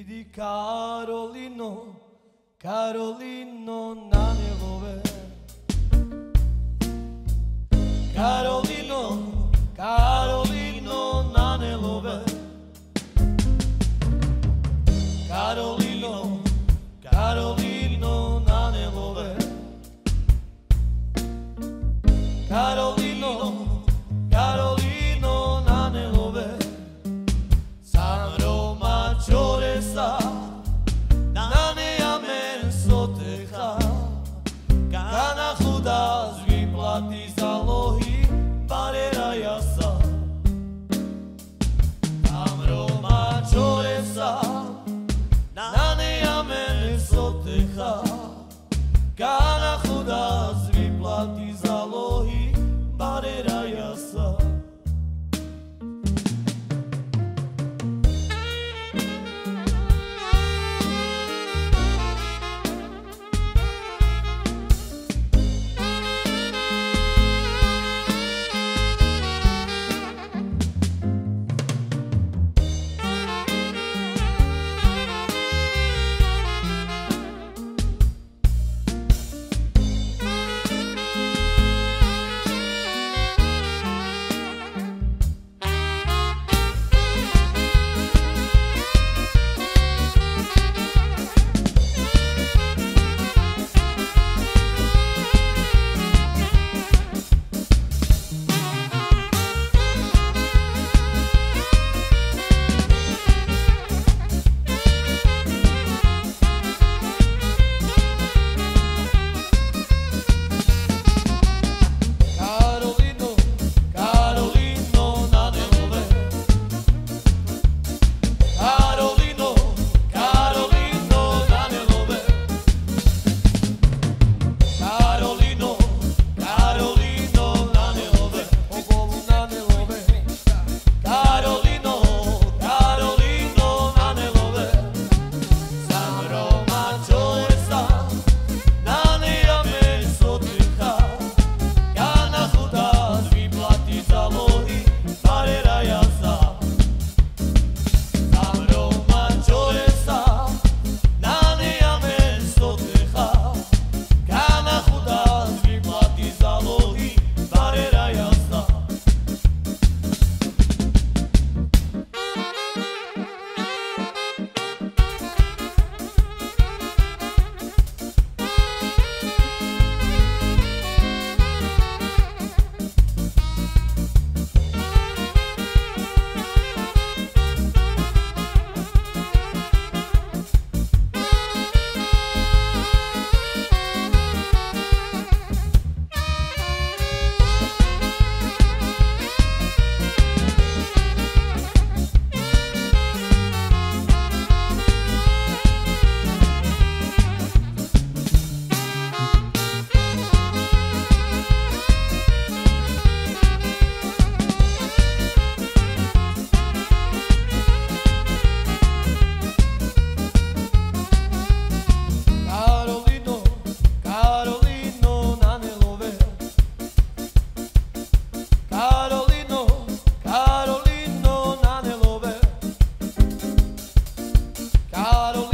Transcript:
I di Carolino, Carolino na njelove Carolino, Carolino na njelove Carolino, Carolino na njelove Carolino Caro